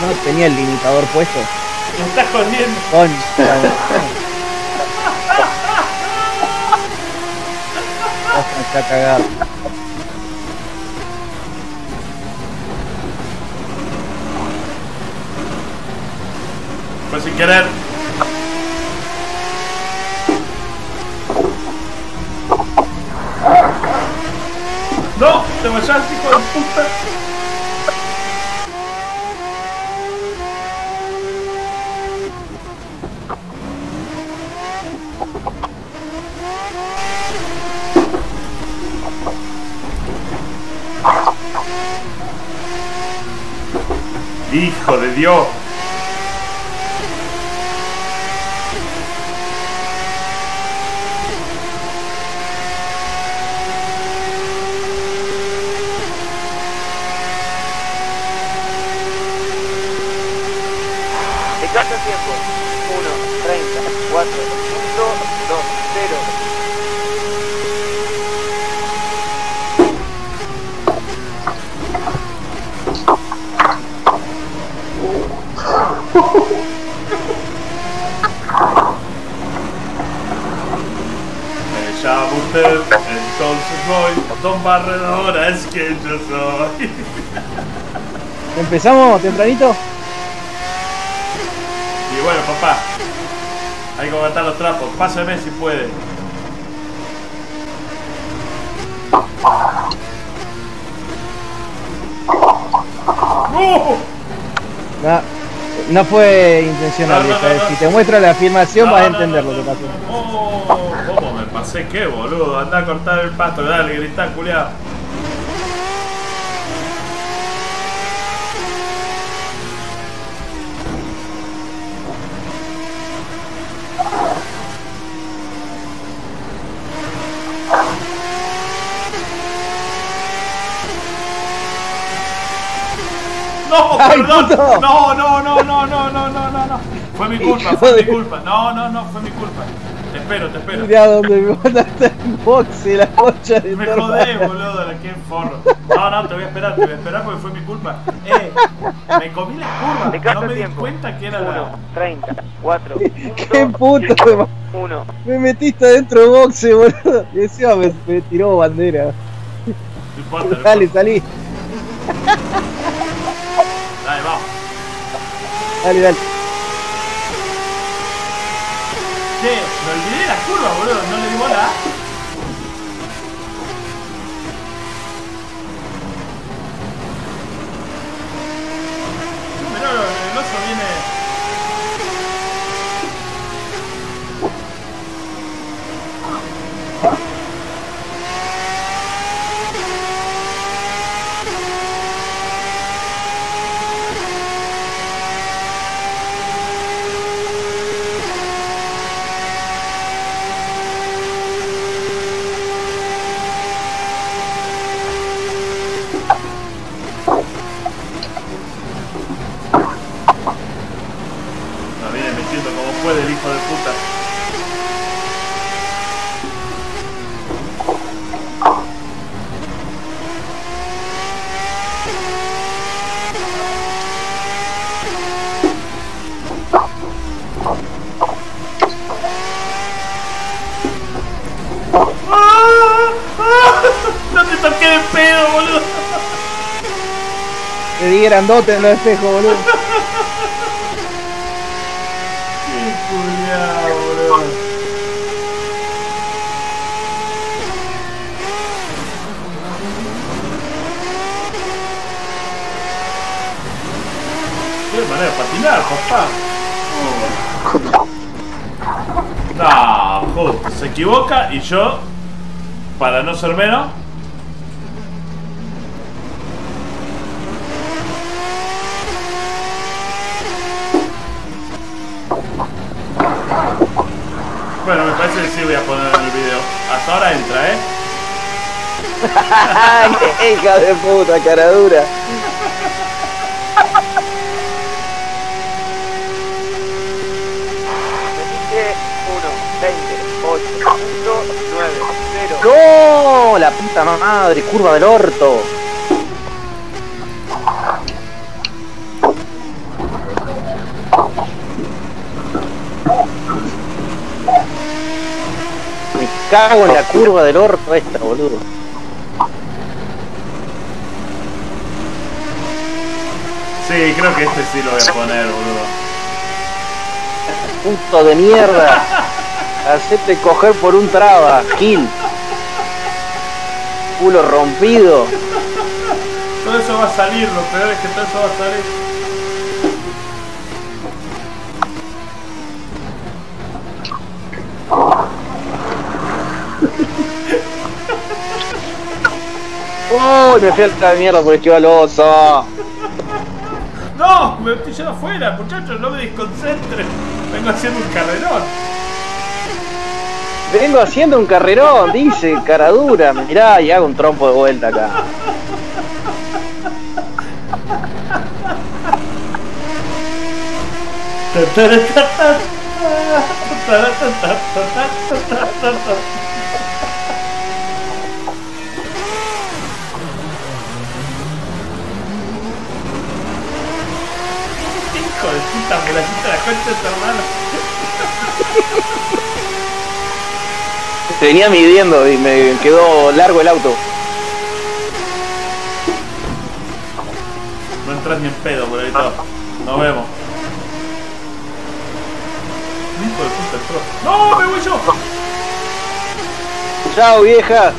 No, tenía el limitador puesto. Me estás jodiendo. Con. Está cagado. Fue sin querer. No, te vayaste, hijo de puta. Hijo de Dios. Usted, entonces voy. Don Barredora es que yo soy. ¿Empezamos tempranito? Y bueno, papá. Hay que aguantar los trapos. Pásame si puede. ¡No! No, no fue intencional. No, no, no. Si te muestro la afirmación vas a entender lo que pasó. Oh, ¿Cómo me pasé, qué boludo. Anda a cortar el pasto, dale, gritá, culiado. No, perdón. no, No, no, no, no, no, no, no, no. Fue mi culpa, fue mi culpa. No, no, no, fue mi culpa. Te espero, te espero. Mirá donde me mandaste el boxe, la concha de Me jodé, boludo, la que forro. No, no, te voy a esperar, te voy a esperar porque fue mi culpa. Eh, me comí la curva, Descansa no me di cuenta que era 1, la. 30, 4, Qué puto, me, 1. me metiste adentro de boxe, boludo. Y encima me, me tiró bandera. No importa, no Dale, importa. salí. Dale, vamos. Dale, dale. Che, me olvidé de la curva, boludo, no le di bola. Pero el oso viene. La viene metiendo como puede el hijo de puta. ¡Ah! ¡Ah! No te toqué de pedo, boludo. Te di grandote en los espejos, boludo. Qué culiao, boludo. Qué manera de patinar, papá. No, justo, se equivoca y yo, para no ser menos, Bueno, me parece que sí voy a poner en el video. Hasta ahora entra, ¿eh? Hija de puta, cara dura. Repite 1, 20, 8, 1, 9, 0. ¡No! La puta madre, curva del orto. Cago en la curva del orto esta, boludo. Sí, creo que este sí lo voy a poner, boludo. Puto de mierda. Hacete coger por un traba, Gil. Culo rompido. Todo eso va a salir, lo peor es que todo eso va a salir. ¡Uy! me fui al de mierda por esquivar al oso. No, me estoy yendo afuera, muchachos, no me desconcentren. Vengo haciendo un carrerón. Vengo haciendo un carrerón, dice, cara dura. Mirá, y hago un trompo de vuelta acá. Hijo quita la concha tu hermano. Te venía midiendo y me quedó largo el auto. No entras ni en pedo por ahí todo. Nos vemos. Hijo de puta, el pro. ¡No, me voy yo! Chao, vieja.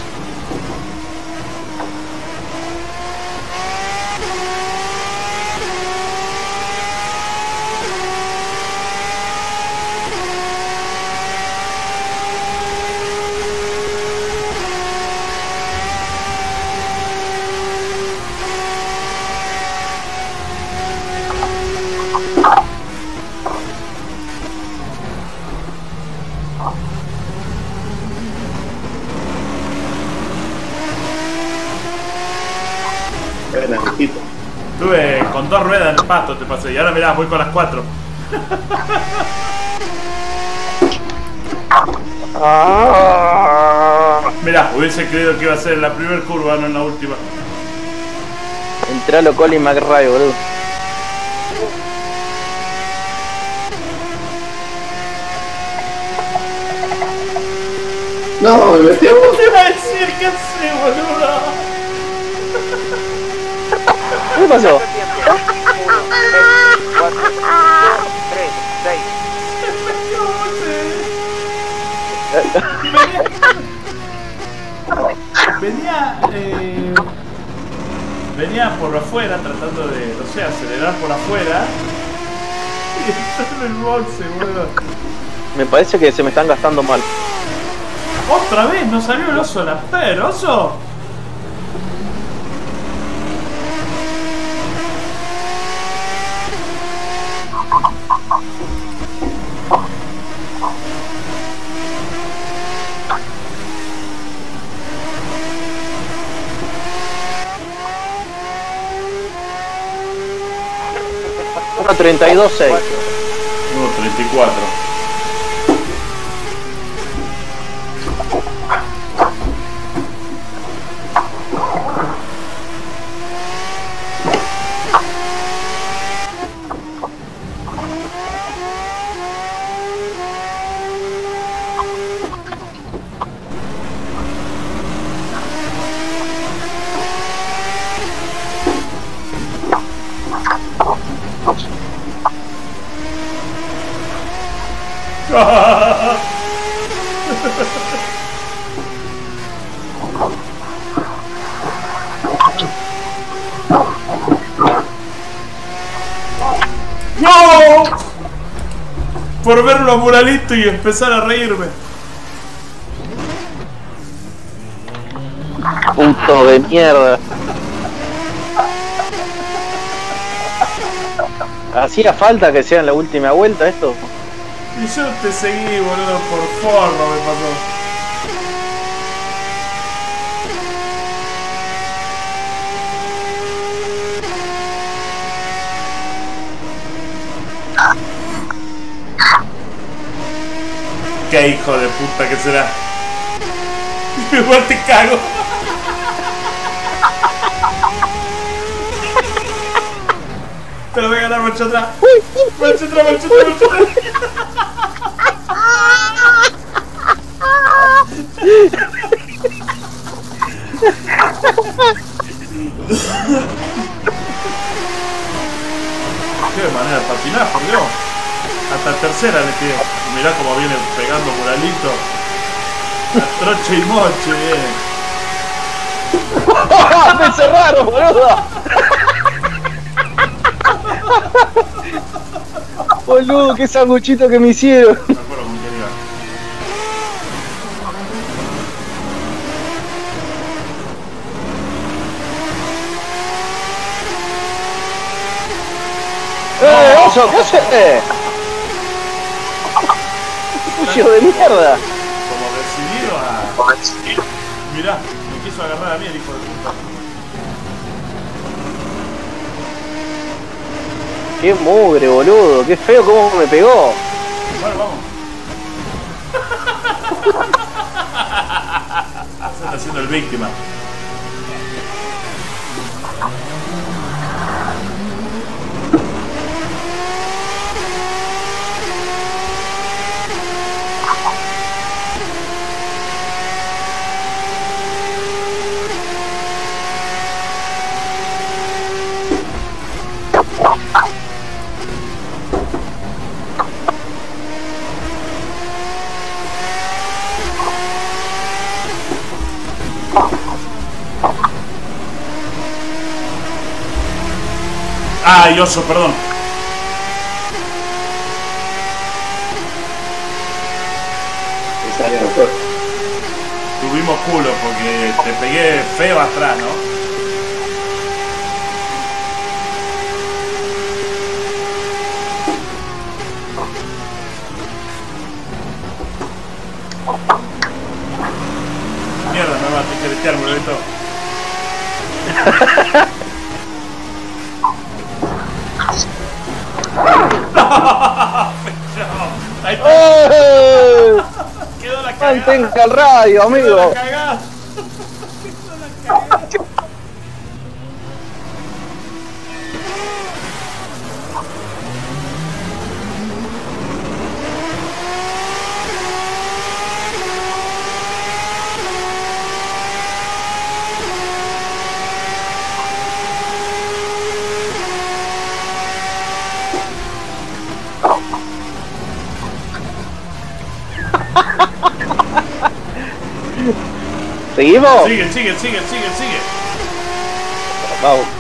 Buena, mijito. Estuve con dos ruedas en el pasto, te pasé. Y ahora mirá, voy con las cuatro. Mirá, hubiese creído que iba a ser en la primera curva, no en la última. Entré a lo Colin McRae, boludo. No, me metí a vos. ¿Qué iba a decir? ¿Qué hace, boludo? ¿Qué pasó? Tiempo. 1, 2, 4, 5, 3, 6. Venía, eh, venía por afuera tratando de, no sé, acelerar por afuera. Y está en el boxe, boludo. Me parece que se me están gastando mal. Otra vez, no salió el oso la per, oso. Una 32 6. No, 34. ¡No! Por ver los muralitos y empezar a reírme. Puto de mierda. Hacía falta que sea en la última vuelta esto. Y yo te seguí, boludo, por forro me pasó. Qué hijo de puta que será. Igual te cago. Te lo voy a ganar, marcha atrás. Marcha atrás, marcha atrás, marcha atrás. Qué manera, hasta el final, por Dios. Hasta tercera le pido. Mirá cómo viene pegando muralito. Y moche, bien. ¡Me cerraron, boludo! Boludo, qué sanguchito que me hicieron. ¡Eh, oso! ¿Qué haces? ¡Sucio de mierda! Como decidido a. Mirá, me quiso agarrar a mí el hijo de puta. ¡Qué mugre, boludo! ¡Qué feo cómo me pegó! Bueno, vamos. Se está haciendo el víctima. Ay, oso, perdón. Tuvimos culo porque te pegué feo atrás, ¿no? Mierda, me va a tijeretear, cagada. ¡Mantenga el radio, amigo! ¿Seguimos? Sigue, sigue, sigue, sigue, sigue. Vamos.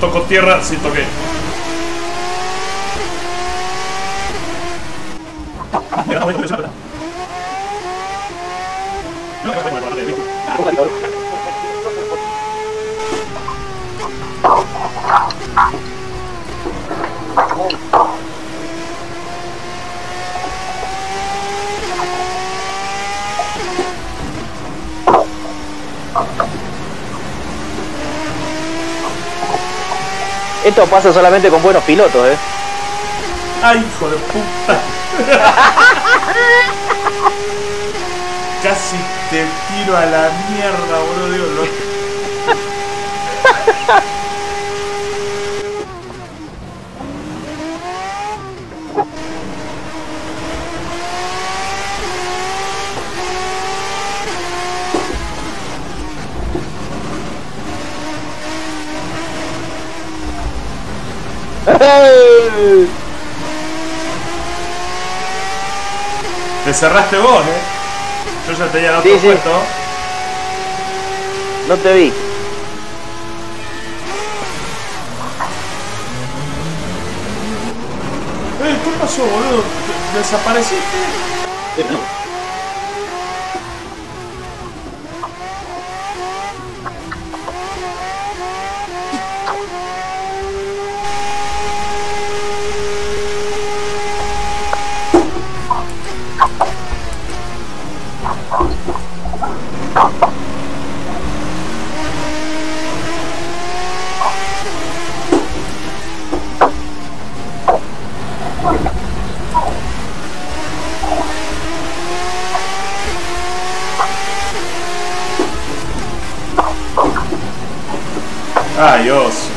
Toco tierra, sí toqué. Esto pasa solamente con buenos pilotos, eh. ¡Ay, hijo de puta! Casi te tiro a la mierda, boludo. Digo, lo- ¡Eh! Te cerraste vos, eh. Yo ya tenía el otro Sí, sí. puesto. No te vi. Eh, ¿qué pasó, boludo? ¿Te- ¿Desapareciste? Rayos.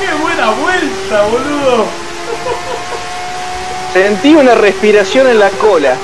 ¡Qué buena vuelta, boludo! Sentí una respiración en la cola.